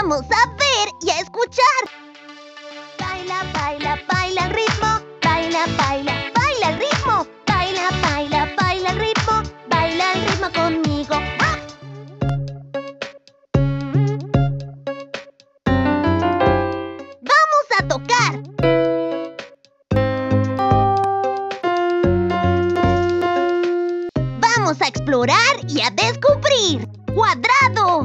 Vamos a ver y a escuchar. Baila, baila, baila el ritmo. Baila, baila, baila el ritmo. Baila, baila, baila el ritmo. Baila el ritmo conmigo. ¡Ah! Vamos a tocar. Vamos a explorar y a descubrir. Cuadrado.